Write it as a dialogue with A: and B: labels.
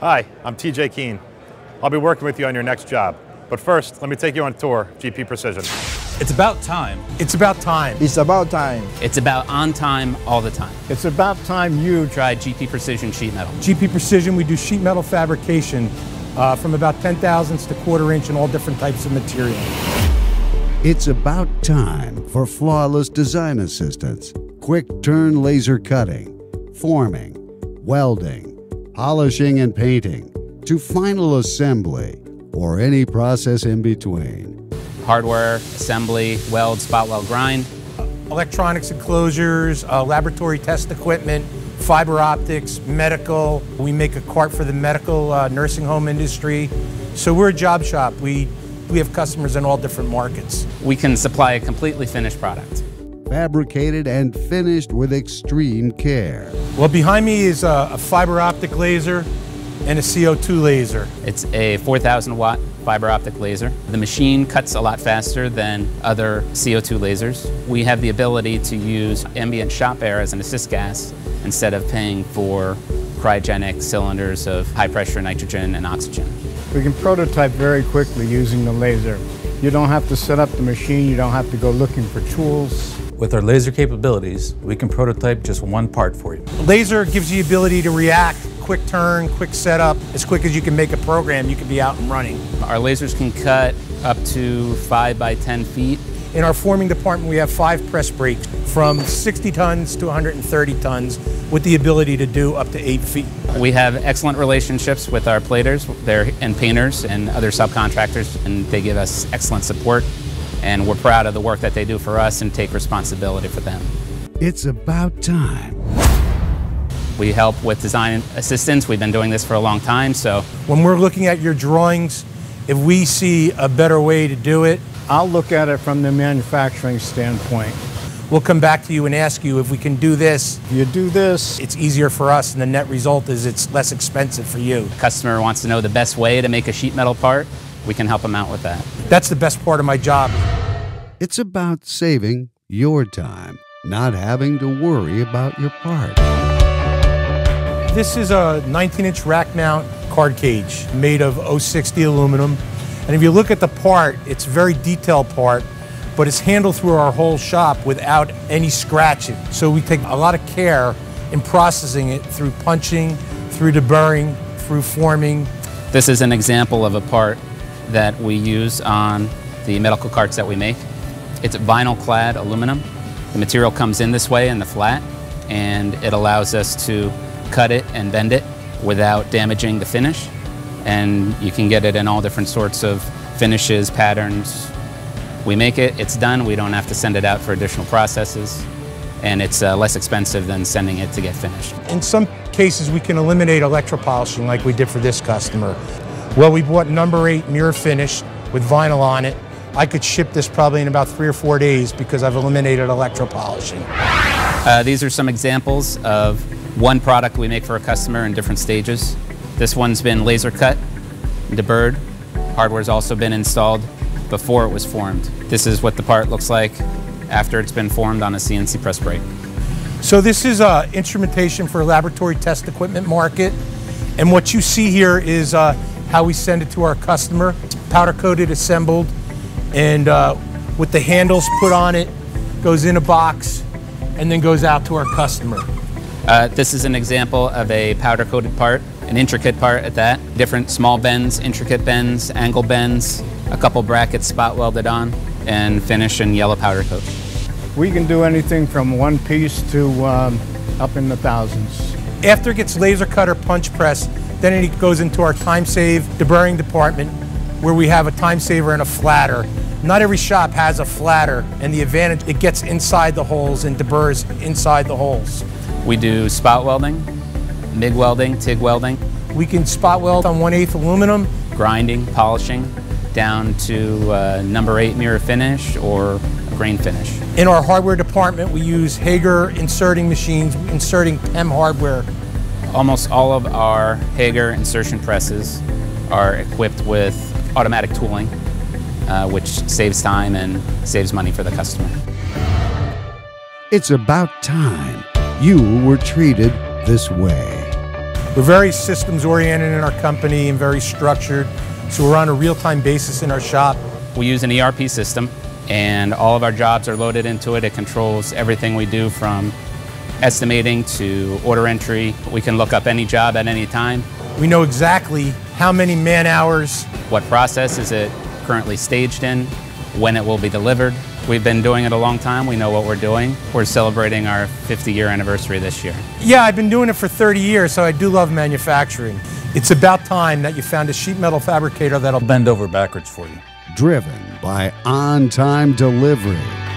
A: Hi, I'm TJ Keane. I'll be working with you on your next job. But first, let me take you on a tour of GP Precision.
B: It's about time.
C: It's about time.
D: It's about time.
E: It's about on time all the time.
D: It's about time you
E: Try GP Precision Sheet Metal.
C: GP Precision, we do sheet metal fabrication uh, from about 10 thousandths to quarter inch and all different types of material.
F: It's about time for flawless design assistance, quick turn laser cutting, forming, welding, polishing and painting, to final assembly, or any process in between.
E: Hardware, assembly, weld, spot weld, grind.
C: Electronics enclosures, uh, laboratory test equipment, fiber optics, medical. We make a cart for the medical uh, nursing home industry. So we're a job shop. We, we have customers in all different markets.
E: We can supply a completely finished product.
F: Fabricated and finished with extreme care.
C: Well, behind me is a, a fiber optic laser and a CO2 laser.
E: It's a 4,000 watt fiber optic laser. The machine cuts a lot faster than other CO2 lasers. We have the ability to use ambient shop air as an assist gas instead of paying for cryogenic cylinders of high pressure nitrogen and oxygen.
D: We can prototype very quickly using the laser. You don't have to set up the machine, you don't have to go looking for tools.
B: With our laser capabilities, we can prototype just one part for you.
C: Laser gives you the ability to react, quick turn, quick setup. As quick as you can make a program, you can be out and running.
E: Our lasers can cut up to 5 by 10 feet.
C: In our forming department, we have five press brakes from 60 tons to 130 tons with the ability to do up to eight feet.
E: We have excellent relationships with our platers they're, and painters and other subcontractors, and they give us excellent support. And we're proud of the work that they do for us and take responsibility for them.
F: It's about time.
E: We help with design assistance. We've been doing this for a long time, so
C: When we're looking at your drawings, if we see a better way to do it,
D: I'll look at it from the manufacturing standpoint.
C: we'll come back to you and ask you if we can do this.
D: If you do this,
C: It's easier for us, and the net result is it's less expensive for you.
E: customer wants to know the best way to make a sheet metal part. We can help them out with that.
C: That's the best part of my job.
F: It's about saving your time, not having to worry about your part.
C: This is a 19 inch rack mount card cage made of 060 aluminum. And if you look at the part, it's a very detailed part, but it's handled through our whole shop without any scratching. So we take a lot of care in processing it through punching, through deburring, through forming.
E: This is an example of a part that we use on the medical carts that we make. It's vinyl clad aluminum. The material comes in this way in the flat, and it allows us to cut it and bend it without damaging the finish. And you can get it in all different sorts of finishes, patterns. We make it, it's done, we don't have to send it out for additional processes, and it's uh, less expensive than sending it to get finished.
C: In some cases, we can eliminate electropolishing like we did for this customer. Well, we bought number eight mirror finish with vinyl on it. I could ship this probably in about three or four days because I've eliminated electropolishing.
E: Uh, these are some examples of one product we make for a customer in different stages. This one's been laser cut, deburred. Hardware's also been installed before it was formed. This is what the part looks like after it's been formed on a CNC press brake.
C: So this is uh, instrumentation for laboratory test equipment market. And what you see here is uh, how we send it to our customer. Powder coated, assembled, and uh, with the handles put on it, goes in a box, and then goes out to our customer.
E: Uh, this is an example of a powder coated part, an intricate part at that. Different small bends, intricate bends, angle bends, a couple brackets spot welded on, and finish in yellow powder coat.
D: we can do anything from one piece to um, up in the thousands.
C: After it gets laser cut or punch press, then it goes into our time save deburring department where we have a time saver and a flatter. Not every shop has a flatter, and the advantage, it gets inside the holes and deburs inside the holes.
E: We do spot welding, MIG welding, TIG welding,
C: We can spot weld on 1 8 aluminum.
E: grinding, polishing, down to uh, number eight mirror finish or grain finish.
C: In our hardware department, we use Haeger inserting machines, inserting PEM hardware.
E: Almost all of our Haeger insertion presses are equipped with automatic tooling, uh, which saves time and saves money for the customer.
F: It's about time you were treated this way.
C: We're very systems oriented in our company and very structured. So we're on a real time basis in our shop.
E: We use an ERP system, and all of our jobs are loaded into it. It controls everything we do from estimating to order entry. We can look up any job at any time.
C: We know exactly how many man hours.
E: What process is it currently staged in? When it will be delivered? We've been doing it a long time. We know what we're doing. We're celebrating our 50 year anniversary this year.
C: Yeah, I've been doing it for 30 years, so I do love manufacturing. It's about time that you found a sheet metal fabricator that'll
B: bend over backwards for you.
F: Driven by on time delivery.